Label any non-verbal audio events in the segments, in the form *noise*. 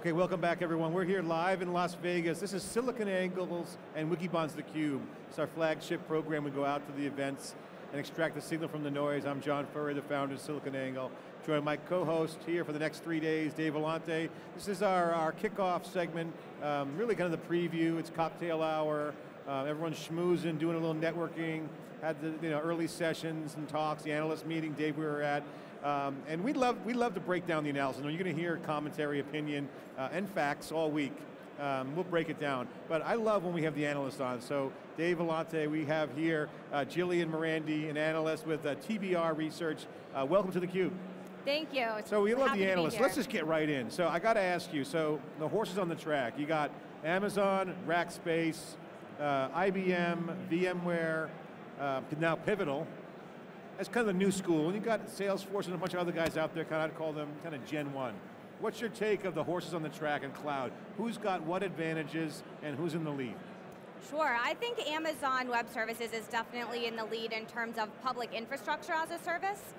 Okay, welcome back everyone. We're here live in Las Vegas. This is SiliconANGLE's and Wikibon's theCUBE. It's our flagship program. We go out to the events and extract the signal from the noise. I'm John Furrier, the founder of SiliconANGLE. Joined my co-host here for the next three days, Dave Vellante. This is our, our kickoff segment, um, really kind of the preview. It's cocktail hour. Uh, everyone's schmoozing, doing a little networking. Had the you know, early sessions and talks, the analyst meeting, Dave, we were at. Um, and we'd love, we'd love to break down the analysis. You're going to hear commentary, opinion, uh, and facts all week. Um, we'll break it down. But I love when we have the analysts on. So Dave Vellante, we have here uh, Jillian Mirandi, an analyst with uh, TBR Research. Uh, welcome to theCUBE. Thank you. So we love the analysts. Let's just get right in. So I got to ask you, so the horses on the track, you got Amazon, Rackspace, uh, IBM, VMware, uh, now Pivotal, that's kind of the new school. And you've got Salesforce and a bunch of other guys out there, kind of I'd call them kind of Gen 1. What's your take of the horses on the track and cloud? Who's got what advantages and who's in the lead? Sure, I think Amazon Web Services is definitely in the lead in terms of public infrastructure as a service.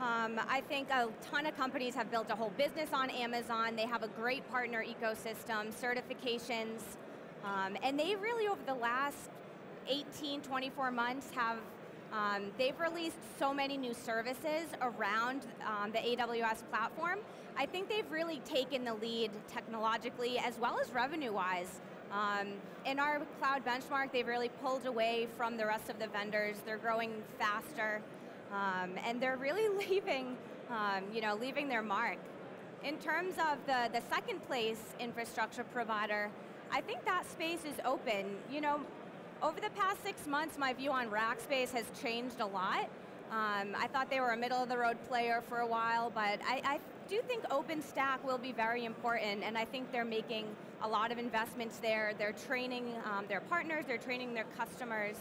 Um, I think a ton of companies have built a whole business on Amazon. They have a great partner ecosystem, certifications, um, and they really over the last 18, 24 months have um, they've released so many new services around um, the AWS platform. I think they've really taken the lead technologically as well as revenue-wise. Um, in our cloud benchmark, they've really pulled away from the rest of the vendors. They're growing faster, um, and they're really *laughs* leaving, um, you know, leaving their mark. In terms of the, the second place infrastructure provider, I think that space is open. You know, over the past six months, my view on Rackspace has changed a lot. Um, I thought they were a middle of the road player for a while, but I, I do think OpenStack will be very important, and I think they're making a lot of investments there. They're training um, their partners, they're training their customers.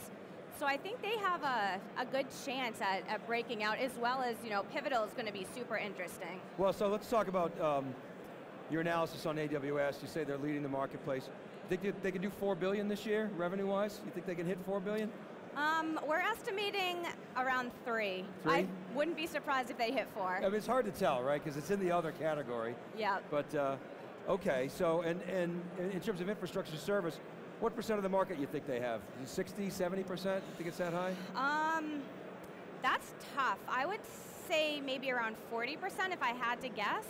So I think they have a, a good chance at, at breaking out, as well as you know, Pivotal is going to be super interesting. Well, so let's talk about um, your analysis on AWS. You say they're leading the marketplace. Think they, they could do four billion this year, revenue-wise? You think they can hit four billion? Um, we're estimating around three. Three? I wouldn't be surprised if they hit four. I mean, it's hard to tell, right? Because it's in the other category. Yeah. But, uh, okay, so, and, and in terms of infrastructure service, what percent of the market you think they have? 60, 70 percent? You think it's that high? Um, that's tough. I would say maybe around 40 percent if I had to guess.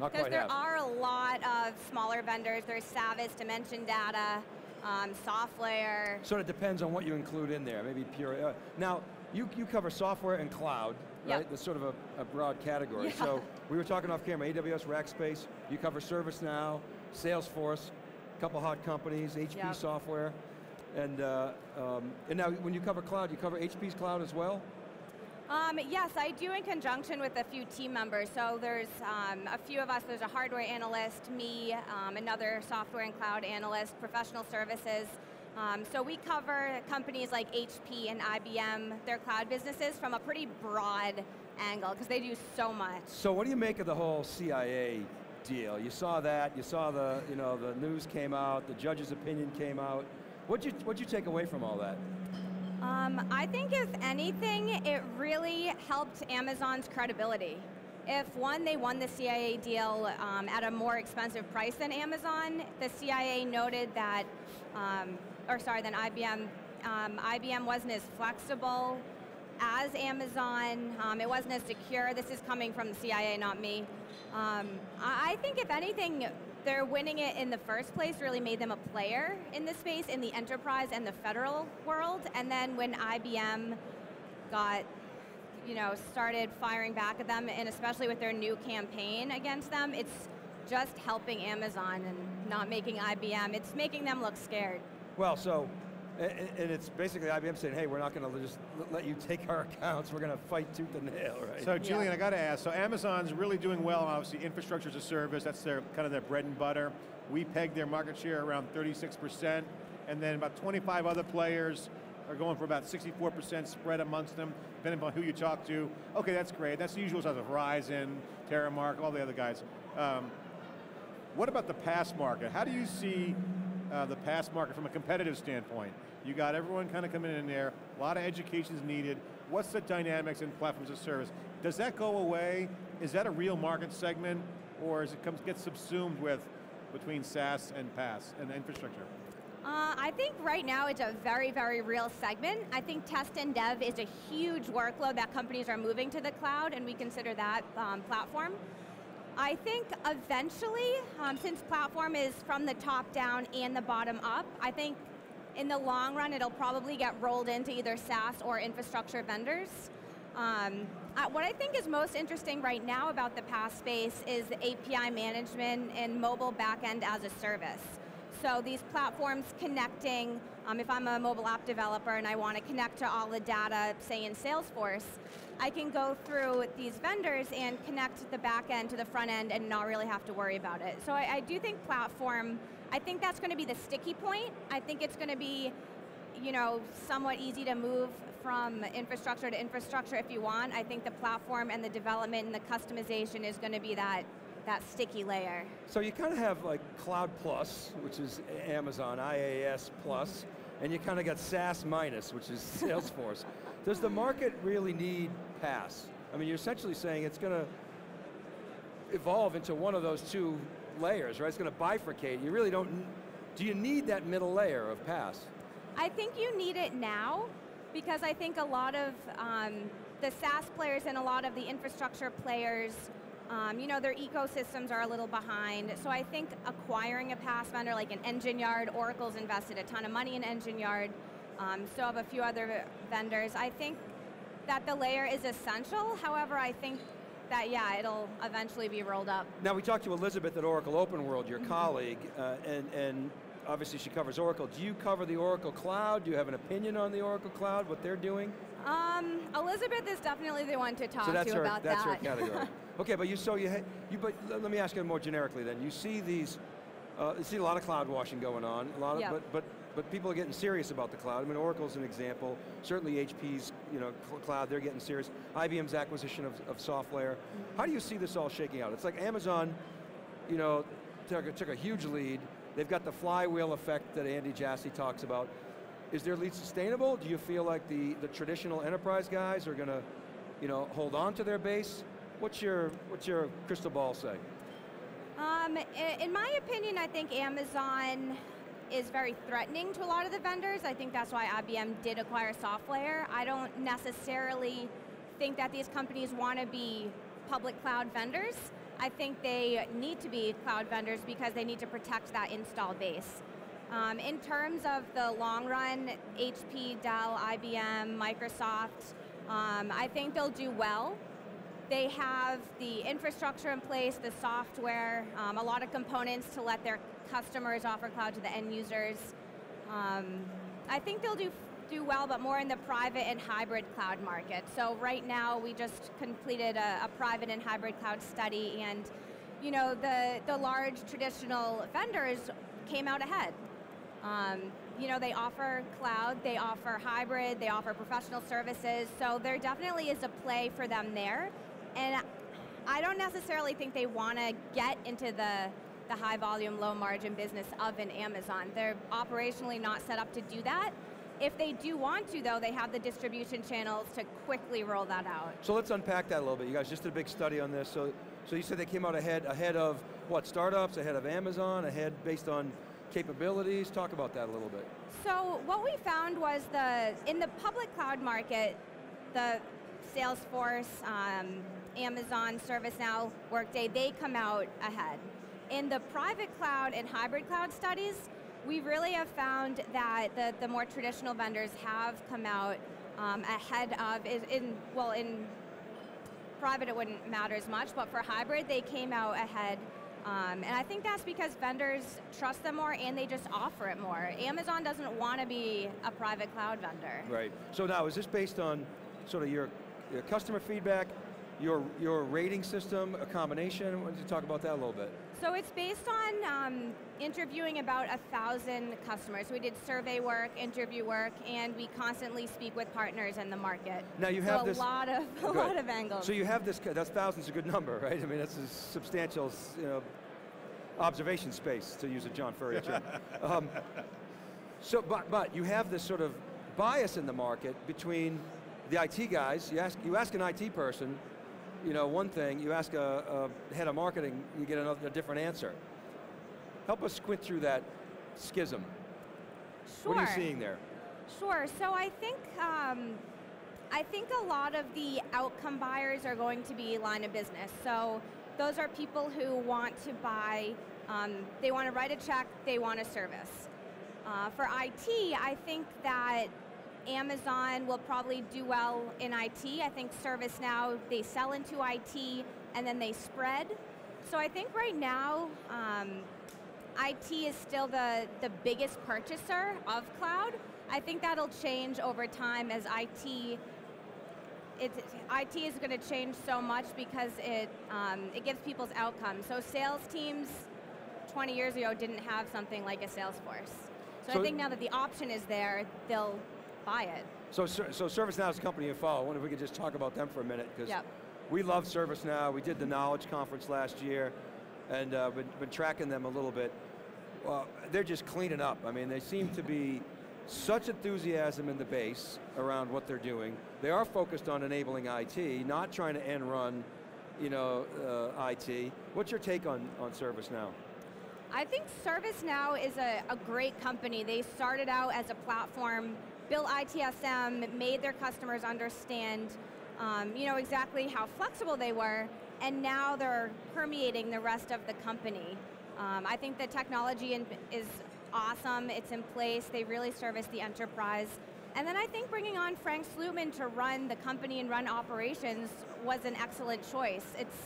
Because there are a lot of smaller vendors. There's Savvis, Dimension Data, um, SoftLayer. So it depends on what you include in there, maybe pure. Uh, now, you, you cover software and cloud, right? Yep. That's sort of a, a broad category. Yeah. So we were talking off camera, AWS, Rackspace, you cover ServiceNow, Salesforce, a couple hot companies, HP Yep. software, and, uh, um, and now when you cover cloud, you cover HP's cloud as well? Um, yes, I do in conjunction with a few team members. So there's um, a few of us, there's a hardware analyst, me, um, another software and cloud analyst, professional services. Um, so we cover companies like HP and IBM, their cloud businesses from a pretty broad angle, because they do so much. So what do you make of the whole CIA deal? You saw that, you saw the, you know, the news came out, the judge's opinion came out. What'd you, what'd you take away from all that? Um, I think if anything, it really helped Amazon's credibility. If one, they won the CIA deal um, at a more expensive price than Amazon, the CIA noted that, um, or sorry, than IBM, um, IBM wasn't as flexible as Amazon, um, it wasn't as secure. This is coming from the CIA, not me. Um, I I think if anything, they're winning it in the first place really made them a player in this space in the enterprise and the federal world. And then when IBM got, you know, started firing back at them, and especially with their new campaign against them, it's just helping Amazon and not making IBM. It's making them look scared. Well, so, a- a- and it's basically IBM saying, hey, we're not going to just let you take our *laughs* accounts, we're going to fight tooth and nail, right? So Julian, Yeah. I got to ask, so Amazon's really doing well, obviously infrastructure as a service, that's their kind of their bread and butter. We pegged their market share around 36%, and then about 25 other players are going for about 64% spread amongst them, depending on who you talk to. Okay, that's great, that's the usual size of Verizon, Terremark, all the other guys. Um, what about the PaaS market? How do you see uh, the PaaS market from a competitive standpoint? You got everyone kind of coming in there, a lot of education is needed. What's the dynamics in platforms of service? Does that go away? Is that a real market segment? Or is it comes, gets subsumed with between SaaS and PaaS and infrastructure? Uh, I think right now it's a very, very real segment. I think test and dev is a huge workload that companies are moving to the cloud, and we consider that um, platform. I think eventually, um, since platform is from the top down and the bottom up, I think in the long run it'll probably get rolled into either SaaS or infrastructure vendors. Um, what I think is most interesting right now about the PaaS space is the API management and mobile backend as a service. So these platforms connecting, um, if I'm a mobile app developer and I want to connect to all the data, say in Salesforce, I can go through these vendors and connect the back end to the front end and not really have to worry about it. So I, I do think platform, I think that's going to be the sticky point. I think it's going to be you know, somewhat easy to move from infrastructure to infrastructure if you want. I think the platform and the development and the customization is going to be that, that sticky layer. So you kind of have like Cloud Plus, which is Amazon, IaaS Plus, mm-hmm. and you kind of got SaaS Minus, which is *laughs* Salesforce. Does the market really need PaaS? I mean, you're essentially saying it's going to evolve into one of those two layers, right? It's going to bifurcate. You really don't, do you need that middle layer of PaaS? I think you need it now because I think a lot of um, the SaaS players and a lot of the infrastructure players, um, you know, their ecosystems are a little behind. So I think acquiring a PaaS vendor like an Engine Yard, Oracle's invested a ton of money in Engine Yard, um, so have a few other vendors. I think that the layer is essential. However, I think that, yeah, it'll eventually be rolled up. Now we talked to Elizabeth at Oracle Open World, your mm -hmm. colleague, uh, and, and obviously she covers Oracle. Do you cover the Oracle Cloud? Do you have an opinion on the Oracle Cloud, what they're doing? Um, Elizabeth is definitely the one to talk so to her, about that's that. That's her category. *laughs* okay, but you so you, you but let me ask you more generically then. You see these, uh, you see a lot of cloud washing going on, a lot of, yep. but but but people are getting serious about the cloud. I mean, Oracle's an example. Certainly HP's you know, cloud, they're getting serious. IBM's acquisition of, of SoftLayer. Mm -hmm. How do you see this all shaking out? It's like Amazon, you know, took, took a huge lead. They've got the flywheel effect that Andy Jassy talks about. Is their lead sustainable? Do you feel like the, the traditional enterprise guys are going to you know, hold on to their base? What's your, what's your crystal ball say? Um, in my opinion, I think Amazon is very threatening to a lot of the vendors. I think that's why IBM did acquire SoftLayer. I don't necessarily think that these companies want to be public cloud vendors. I think they need to be cloud vendors because they need to protect that install base. Um, in terms of the long run, HP, Dell, IBM, Microsoft, um, I think they'll do well. They have the infrastructure in place, the software, um, a lot of components to let their customers offer cloud to the end users. Um, I think they'll do do well, but more in the private and hybrid cloud market. So right now, we just completed a, a private and hybrid cloud study, and you know, the, the large traditional vendors came out ahead. Um, you know, they offer cloud, they offer hybrid, they offer professional services, so there definitely is a play for them there. And I don't necessarily think they want to get into the, the high volume, low margin business of an Amazon. They're operationally not set up to do that, if they do want to though, they have the distribution channels to quickly roll that out. So let's unpack that a little bit. You guys just did a big study on this. So, so you said they came out ahead, ahead of what, startups, ahead of Amazon, ahead based on capabilities? Talk about that a little bit. So what we found was the, in the public cloud market, the Salesforce, um, Amazon, ServiceNow, Workday, they come out ahead. In the private cloud and hybrid cloud studies, we really have found that the, the more traditional vendors have come out um, ahead of, in, well in private it wouldn't matter as much, but for hybrid they came out ahead um, and I think that's because vendors trust them more and they just offer it more. Amazon doesn't want to be a private cloud vendor. Right, so now is this based on sort of your, your customer feedback, your, your rating system, a combination? Why don't you talk about that a little bit? So it's based on um, interviewing about a thousand customers. We did survey work, interview work, and we constantly speak with partners in the market. Now you have so this- a lot of *laughs* a Good. lot of angles. So you have this, that's thousands a good number, right? I mean, that's a substantial, you know, observation space, to use a John Furrier term. *laughs* um, so, but, but you have this sort of bias in the market between the IT guys, you ask, you ask an IT person, you know, one thing, you ask a, a head of marketing, you get another, a different answer. Help us squint through that schism. Sure. What are you seeing there? Sure. So I think um, I think a lot of the outcome buyers are going to be line of business. So those are people who want to buy. Um, they want to write a check. They want a service. Uh, for IT, I think that Amazon will probably do well in IT. I think ServiceNow, they sell into IT and then they spread. So I think right now, um, IT is still the, the biggest purchaser of cloud. I think that'll change over time as IT, it, IT is going to change so much because it, um, it gives people's outcomes. So sales teams 20 years ago didn't have something like a Salesforce. So, So- I think now that the option is there, they'll buy it. So, so ServiceNow is a company you follow. I wonder if we could just talk about them for a minute, because Yep. we love ServiceNow. We did the Knowledge Conference last year, and uh, been, been tracking them a little bit. Well, they're just cleaning up. I mean, they seem to be such enthusiasm in the base around what they're doing. They are focused on enabling IT, not trying to end run, you know, uh, IT. What's your take on, on ServiceNow? I think ServiceNow is a, a great company. They started out as a platform, built ITSM, made their customers understand um, you know, exactly how flexible they were, and now they're permeating the rest of the company. Um, I think the technology in, is awesome, it's in place, they really service the enterprise. And then I think bringing on Frank Slootman to run the company and run operations was an excellent choice. It's,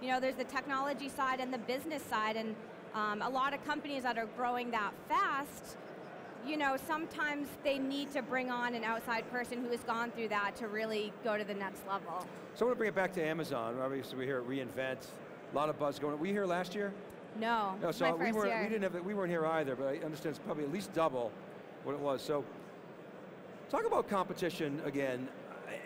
you know, there's the technology side and the business side, and um, a lot of companies that are growing that fast, you know, sometimes they need to bring on an outside person who has gone through that to really go to the next level. So I want to bring it back to Amazon. Obviously, we're here at reInvent. A lot of buzz going. on. Were you here last year? No, No, so we weren't. year. We didn't have. We weren't here either, but I understand it's probably at least double what it was. So, talk about competition again.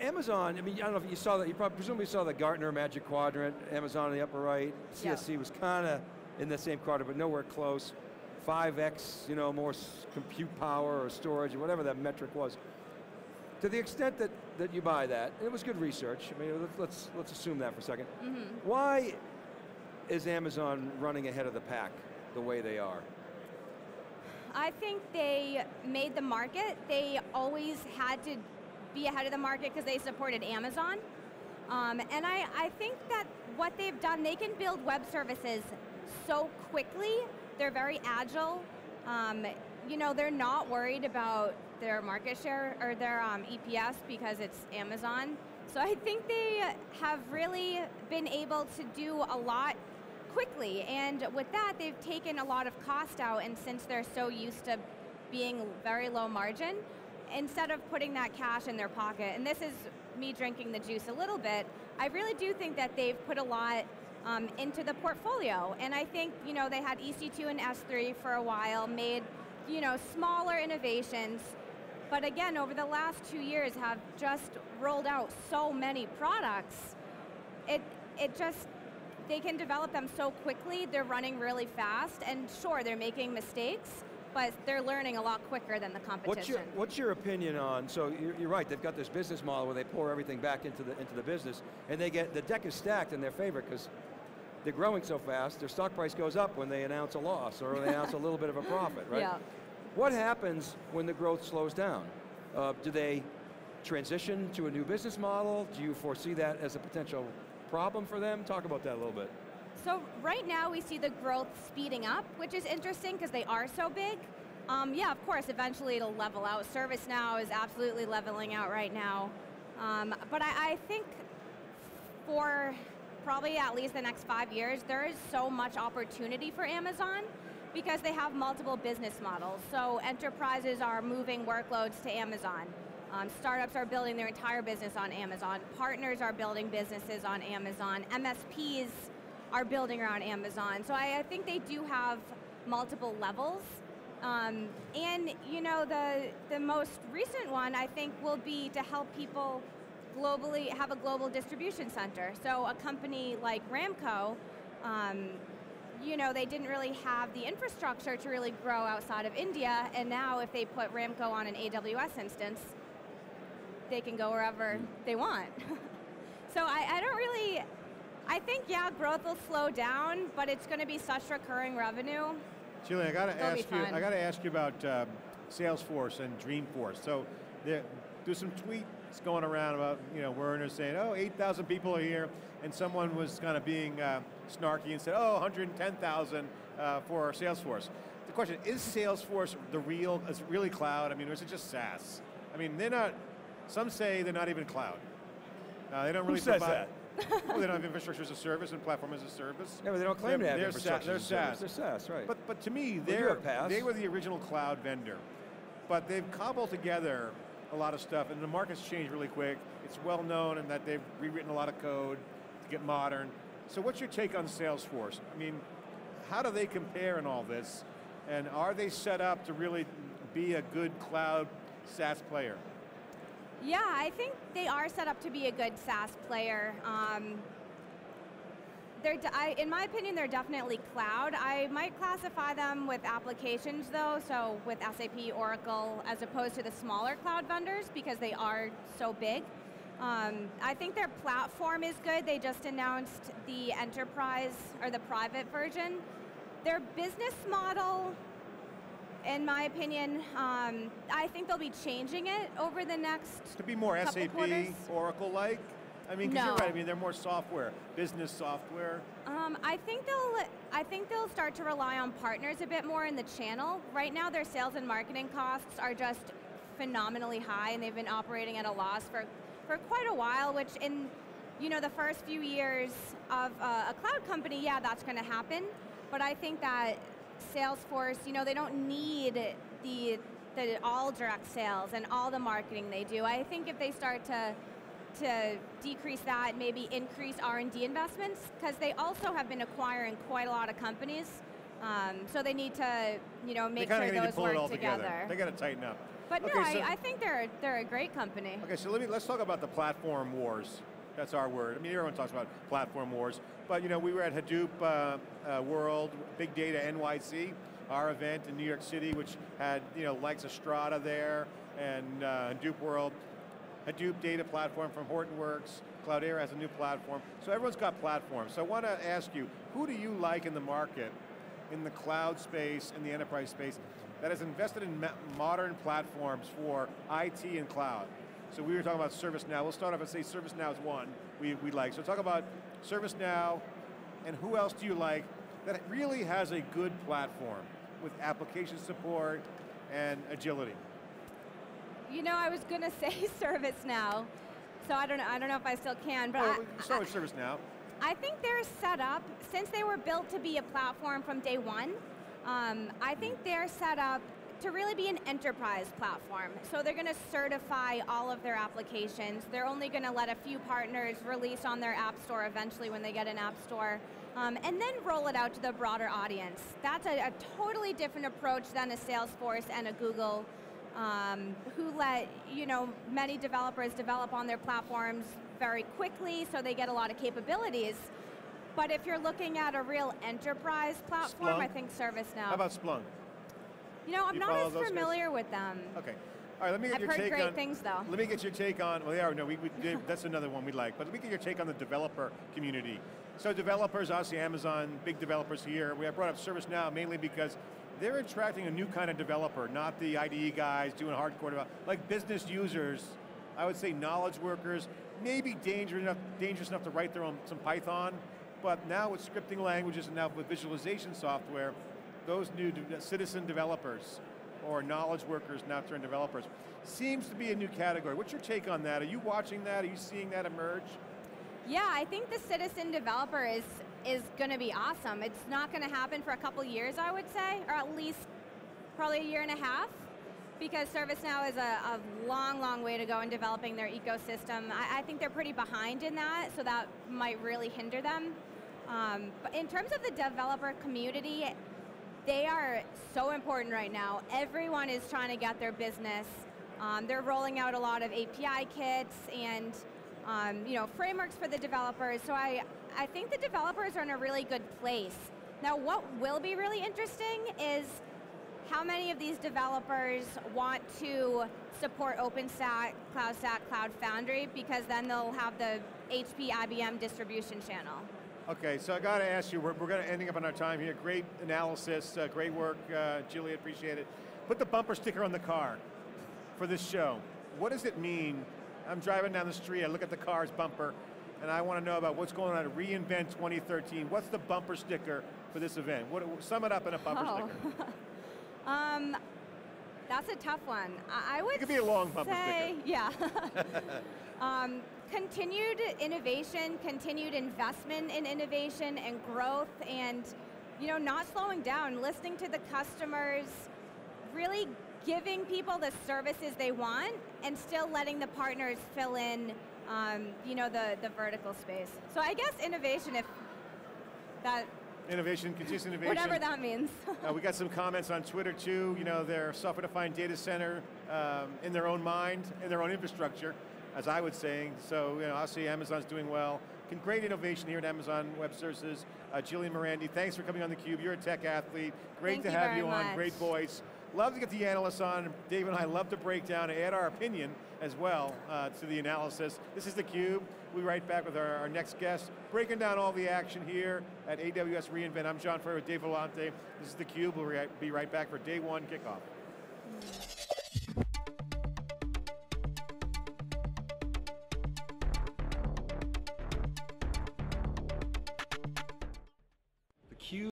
Amazon. I mean, I don't know if you saw that. You probably presumably saw the Gartner Magic Quadrant. Amazon in the upper right. Yeah. CSC was kind of in the same quadrant, but nowhere close. 5x, you know, more compute power or storage or whatever that metric was. To the extent that, that you buy that, and it was good research. I mean, let's let's, let's assume that for a 2nd Mm-hmm. Why is Amazon running ahead of the pack the way they are? I think they made the market. They always had to be ahead of the market because they supported Amazon. Um, and I, I think that what they've done, they can build web services so quickly. They're very agile. Um, you know, they're not worried about their market share or their um, EPS because it's Amazon. So I think they have really been able to do a lot quickly. And with that, they've taken a lot of cost out. And since they're so used to being very low margin, instead of putting that cash in their pocket, and this is me drinking the juice a little bit, I really do think that they've put a lot um, into the portfolio. And I think, you know, they had EC2 and S3 for a while, made, you know, smaller innovations, but again, over the last two years have just rolled out so many products. It, it just, they can develop them so quickly, they're running really fast, and sure, they're making mistakes, but they're learning a lot quicker than the competition. What's your, what's your opinion on, so you're, you're right, they've got this business model where they pour everything back into the, into the business, and they get, the deck is stacked in their favor because they're growing so fast, their stock price goes up when they announce a loss or they announce a little bit of a profit, right? Yeah. What happens when the growth slows down? Uh, do they transition to a new business model? Do you foresee that as a potential problem for them? Talk about that a little bit. So right now we see the growth speeding up, which is interesting because they are so big. Um, yeah, of course, eventually it'll level out. ServiceNow is absolutely leveling out right now. Um, but I, I think for probably at least the next five years, there is so much opportunity for Amazon because they have multiple business models. So enterprises are moving workloads to Amazon. Um, startups are building their entire business on Amazon. Partners are building businesses on Amazon. MSPs are building around Amazon. So I, I think they do have multiple levels. Um, and you know, the, the most recent one I think will be to help people globally have a global distribution center. So a company like Ramco, um, you know, they didn't really have the infrastructure to really grow outside of India, and now if they put Ramco on an AWS instance, they can go wherever they want. *laughs* so I, I don't really, I think, yeah, growth will slow down, but it's going to be such recurring revenue Julie, I got to ask you. I got to ask you about um, Salesforce and Dreamforce. So there, there's some tweets going around about you know Werner saying, "Oh, 8,000 people are here," and someone was kind of being uh, snarky and said, "Oh, 110,000 uh, for Salesforce." The question is: Salesforce the real? Is it really cloud? I mean, or is it just SaaS? I mean, they're not. Some say they're not even cloud. Uh, they don't really Who says provide, that? *laughs* well, they don't have infrastructure as a service and platform as a service. Yeah, but they don't claim They're- to have they're infrastructure. As a they're. SaaS. They're SaaS, right. But but to me, they're have they were the original cloud vendor, but they've cobbled together a lot of stuff, and the market's changed really quick. It's well known, and that they've rewritten a lot of code to get modern. So, what's your take on Salesforce? I mean, how do they compare in all this, and are they set up to really be a good cloud SaaS player? Yeah, I think they are set up to be a good SaaS player. Um, they're, I, in my opinion, they're definitely cloud. I might classify them with applications though, so with SAP, Oracle, as opposed to the smaller cloud vendors because they are so big. Um, I think their platform is good. They just announced the enterprise or the private version. Their business model, in my opinion, um, I think they'll be changing it over the next To be more SAP. Oracle-like? I mean, 'cause you're right. I mean, they're more software, business software. Um, I think they'll. I think they'll start to rely on partners a bit more in the channel. Right now, their sales and marketing costs are just phenomenally high, and they've been operating at a loss for for quite a while. Which, in you know, the first few years of uh, a cloud company, yeah, that's going to happen. But I think that Salesforce, you know, they don't need the the all direct sales and all the marketing they do. I think if they start to to decrease that, maybe increase R&D investments, because they also have been acquiring quite a lot of companies. Um, so they need to, you know, make sure to those pull work it all together. They got to tighten up. But Okay, no, so- I, I think they're they're a great company. Okay, so let me let's talk about the platform wars. That's our word. I mean, everyone talks about platform wars, but you know, we were at Hadoop uh, uh, World, Big Data NYC, our event in New York City, which had you know likes of Strata there and uh, Hadoop World, Hadoop data platform from Hortonworks. Cloudera has a new platform, so everyone's got platforms. So I want to ask you, who do you like in the market, in the cloud space, in the enterprise space, that has invested in modern platforms for IT and cloud? So we were talking about ServiceNow. We'll start off and say ServiceNow is one we, we like. So talk about ServiceNow, and who else do you like that really has a good platform with application support and agility? You know, I was gonna *laughs* say ServiceNow, so I don't know. I don't know if I still can, but Oh, I, we can start with ServiceNow. I think they're set up, since they were built to be a platform from day one, um, I think they're set up to really be an enterprise platform. So they're going to certify all of their applications. They're only going to let a few partners release on their app store eventually when they get an app store, um, and then roll it out to the broader audience. That's a, a totally different approach than a Salesforce and a Google um, who let you know many developers develop on their platforms very quickly, so they get a lot of capabilities. But if you're looking at a real enterprise platform, I Splunk? think ServiceNow. How about Splunk? you know, I'm you not as those guys? familiar with them. Okay. All right, let me get I've your heard take great on. things, though. Let me get your take on. Well, yeah, no, we, we *laughs* that's another one we like. But let me get your take on the developer community. So developers, obviously Amazon, big developers here. We have brought up ServiceNow mainly because they're attracting a new kind of developer, not the IDE guys doing hardcore development, like business users. I would say knowledge workers, maybe dangerous enough, dangerous enough to write their own some Python, but now with scripting languages and now with visualization software, those new de- citizen developers or knowledge workers now turn developers seems to be a new category. What's your take on that? Are you watching that? Are you seeing that emerge? Yeah, I think the citizen developer is is going to be awesome. It's not going to happen for a couple years, I would say, or at least probably a year and a half, because ServiceNow is a, a long, long way to go in developing their ecosystem. I, I think they're pretty behind in that, so that might really hinder them. Um, but in terms of the developer community, they are so important right now. Everyone is trying to get their business. Um, they're rolling out a lot of API kits and um, you know frameworks for the developers. So I, I think the developers are in a really good place. Now, what will be really interesting is how many of these developers want to support OpenStack, CloudStack, Cloud Foundry, because then they'll have the HP IBM distribution channel. Okay, so I got to ask you, we're, we're going to ending up on our time here. Great analysis, uh, great work, uh, Julie, appreciate it. Put the bumper sticker on the car for this show. What does it mean? I'm driving down the street, I look at the car's bumper, and I want to know about what's going on at reInvent 2013. What's the bumper sticker for this event? What, sum it up in a bumper Oh. sticker. *laughs* Um, that's a tough one. I, I would could be a long bumper say, *laughs* yeah. *laughs* um, continued innovation, continued investment in innovation and growth, and you know, not slowing down, listening to the customers, really giving people the services they want, and still letting the partners fill in, um, you know, the the vertical space. So I guess innovation, if that, Innovation, continuous *laughs* innovation. whatever that means. Uh, we got some comments on Twitter too. You know, their software-defined data center um, in their own mind, in their own infrastructure, as I was saying. So, you know, obviously Amazon's doing well. Great innovation here at Amazon Web Services. Uh, Jillian Mirandi, thanks for coming on theCUBE. You're a tech athlete. Great Thank to you have very you on. much. Great voice. Love to get the analysts on. Dave and I love to break down and add our opinion as well uh, to the analysis. This is theCUBE. We'll be right back with our, our next guest, breaking down all the action here at AWS reInvent. I'm John Furrier with Dave Vellante. This is theCUBE. We'll be right back for day one kickoff.